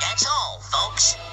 That's all, folks.